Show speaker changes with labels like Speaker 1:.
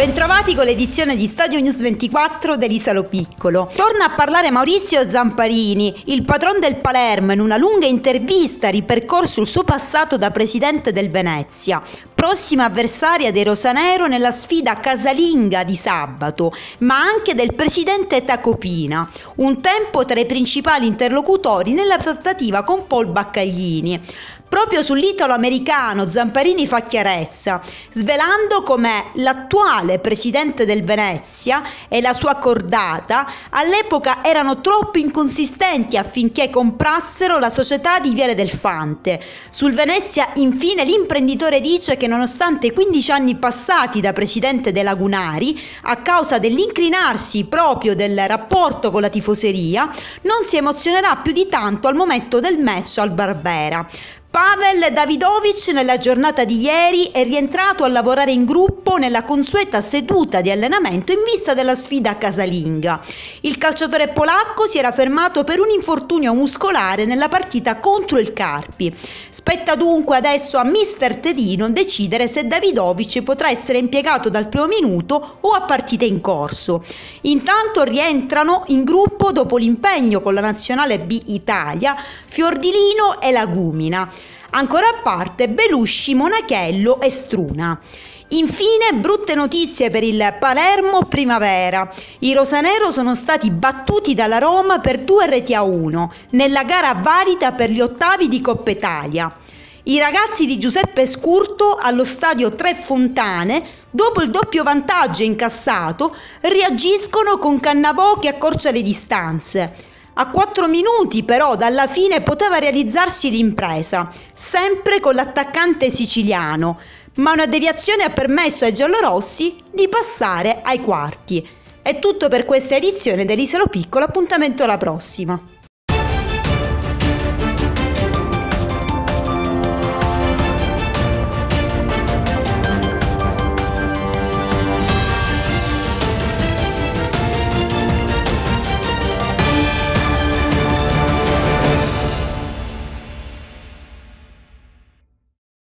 Speaker 1: Bentrovati con l'edizione di Stadio News 24 dell'Isalo Piccolo. Torna a parlare Maurizio Zamparini, il patron del Palermo, in una lunga intervista ripercorso il suo passato da presidente del Venezia, prossima avversaria dei Rosanero nella sfida casalinga di sabato, ma anche del presidente Tacopina, un tempo tra i principali interlocutori nella trattativa con Paul Baccaglini. Proprio sull'italo-americano Zamparini fa chiarezza, svelando come l'attuale presidente del Venezia e la sua cordata all'epoca erano troppo inconsistenti affinché comprassero la società di Viale del Fante. Sul Venezia, infine, l'imprenditore dice che nonostante 15 anni passati da presidente dei Lagunari, a causa dell'inclinarsi proprio del rapporto con la tifoseria, non si emozionerà più di tanto al momento del match al Barbera. Pavel Davidovic nella giornata di ieri è rientrato a lavorare in gruppo nella consueta seduta di allenamento in vista della sfida casalinga. Il calciatore polacco si era fermato per un infortunio muscolare nella partita contro il Carpi. Spetta dunque adesso a mister Tedino decidere se Davidovic potrà essere impiegato dal primo minuto o a partita in corso. Intanto rientrano in gruppo dopo l'impegno con la nazionale B Italia Fiordilino e Lagumina. Ancora a parte Belusci, Monachello e Struna. Infine, brutte notizie per il Palermo Primavera. I rosanero sono stati battuti dalla Roma per 2 reti a 1 nella gara valida per gli ottavi di Coppa Italia. I ragazzi di Giuseppe Scurto allo stadio Tre Fontane, dopo il doppio vantaggio incassato, reagiscono con Cannavò che accorcia le distanze. A 4 minuti però dalla fine poteva realizzarsi l'impresa, sempre con l'attaccante siciliano, ma una deviazione ha permesso ai giallorossi di passare ai quarti. È tutto per questa edizione dell'Isalo Piccolo, appuntamento alla prossima.